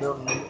don't